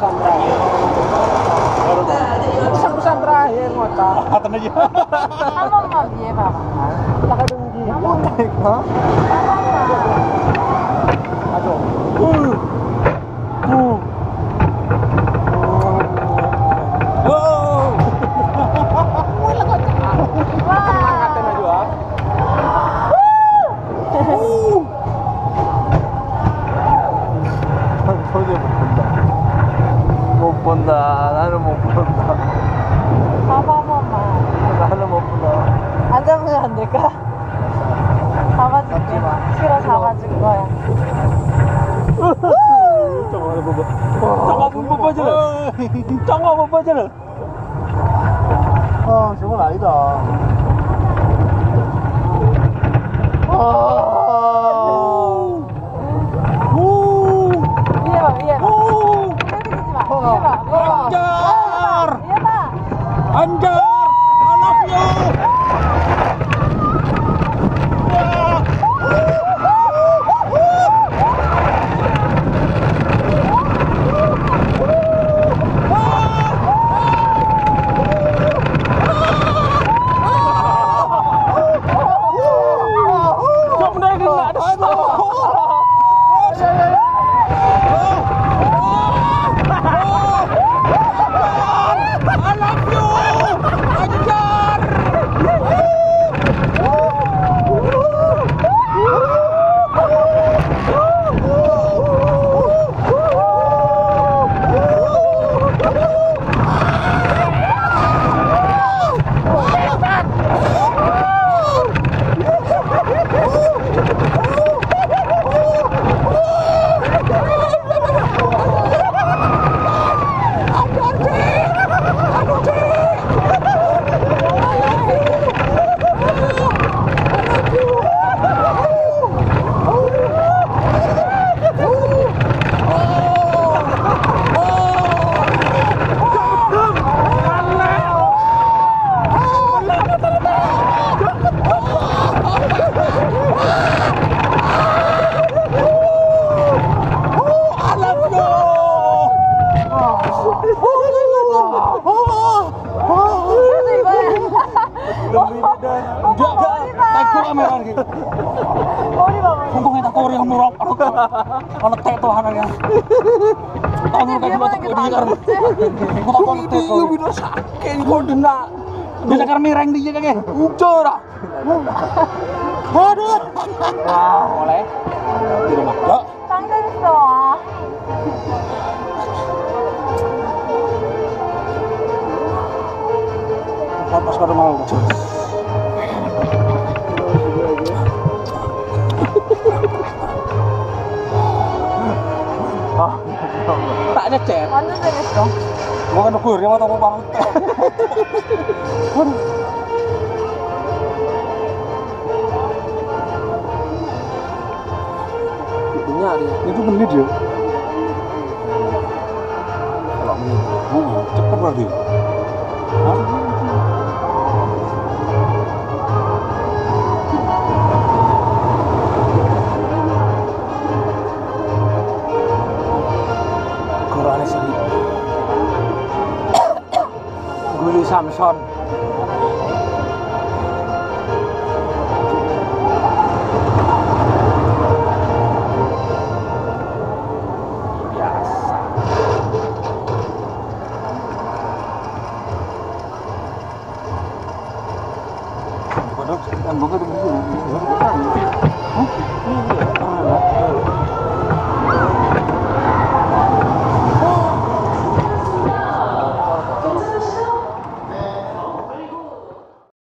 pesan terakhir pesan-pesan terakhir ngocak katanya aja kamu nggak biar pak tak ada mungkin kamu nggak aduh. 못 본다. 봐봐 한 번만. 나는 못 본다. 안 잡으면 안 될까? 잡아줄게. 싫어 잡아줄 거야. Jangan apa aja lah. 아, 저건 아니다. Untungnya tak kori umur rok Ucur. Aduh. Wah, Apa sekarang mau? Ah, tak ngecer. Gua kan ukur, mau tau bangun. Pun. Itu nyari. Itu menit ya. Kalau menit, cepet berarti. Hah? Guli Samson. Biasa. Temboknya di sini. Hah?